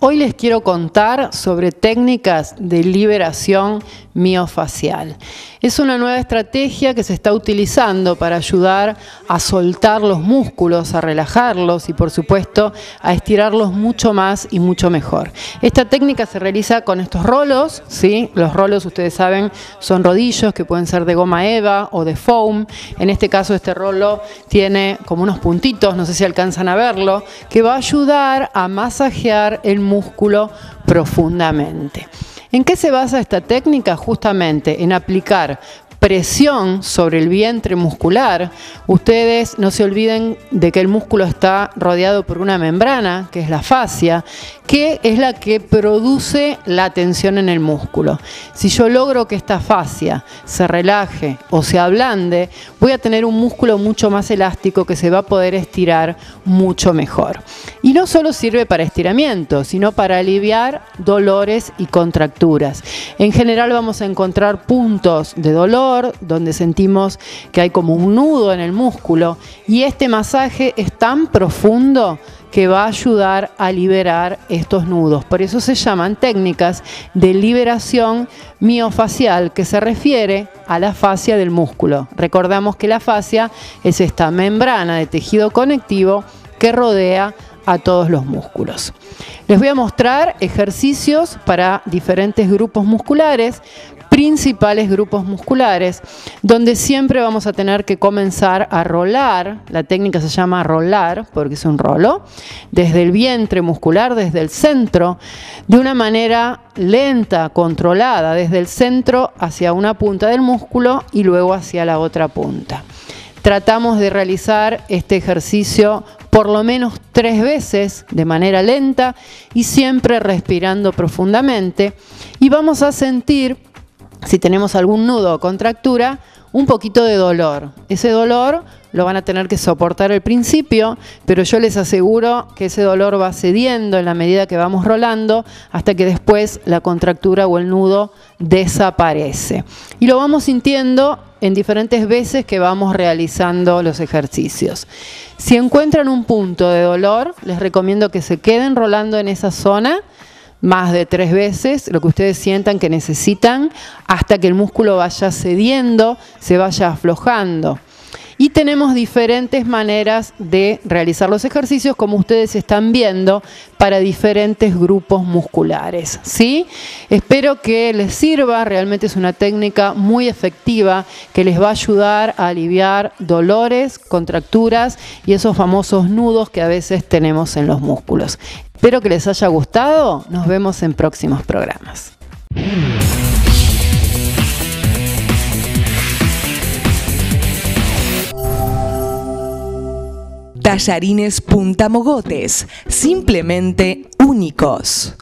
Hoy les quiero contar sobre técnicas de liberación miofacial. Es una nueva estrategia que se está utilizando para ayudar a soltar los músculos, a relajarlos y por supuesto a estirarlos mucho más y mucho mejor. Esta técnica se realiza con estos rolos, ¿sí? Los rolos ustedes saben son rodillos que pueden ser de goma eva o de foam. En este caso este rolo tiene como unos puntitos, no sé si alcanzan a verlo, que va a ayudar a masajear el músculo profundamente. ¿En qué se basa esta técnica? Justamente en aplicar presión sobre el vientre muscular. Ustedes no se olviden de que el músculo está rodeado por una membrana, que es la fascia, que es la que produce la tensión en el músculo. Si yo logro que esta fascia se relaje o se ablande, voy a tener un músculo mucho más elástico que se va a poder estirar mucho mejor. Y no solo sirve para estiramiento, sino para aliviar dolores y contracturas. En general vamos a encontrar puntos de dolor donde sentimos que hay como un nudo en el músculo y este masaje es tan profundo que va a ayudar a liberar estos nudos. Por eso se llaman técnicas de liberación miofacial, que se refiere a la fascia del músculo. Recordamos que la fascia es esta membrana de tejido conectivo que rodea a todos los músculos. Les voy a mostrar ejercicios para diferentes grupos musculares principales grupos musculares, donde siempre vamos a tener que comenzar a rolar, la técnica se llama rolar, porque es un rolo, desde el vientre muscular, desde el centro, de una manera lenta, controlada, desde el centro hacia una punta del músculo y luego hacia la otra punta. Tratamos de realizar este ejercicio por lo menos tres veces de manera lenta y siempre respirando profundamente y vamos a sentir si tenemos algún nudo o contractura, un poquito de dolor. Ese dolor lo van a tener que soportar al principio, pero yo les aseguro que ese dolor va cediendo en la medida que vamos rolando hasta que después la contractura o el nudo desaparece. Y lo vamos sintiendo en diferentes veces que vamos realizando los ejercicios. Si encuentran un punto de dolor, les recomiendo que se queden rolando en esa zona más de tres veces, lo que ustedes sientan que necesitan, hasta que el músculo vaya cediendo, se vaya aflojando. Y tenemos diferentes maneras de realizar los ejercicios, como ustedes están viendo, para diferentes grupos musculares. ¿sí? Espero que les sirva, realmente es una técnica muy efectiva que les va a ayudar a aliviar dolores, contracturas y esos famosos nudos que a veces tenemos en los músculos. Espero que les haya gustado. Nos vemos en próximos programas. Tallarines puntamogotes, simplemente únicos.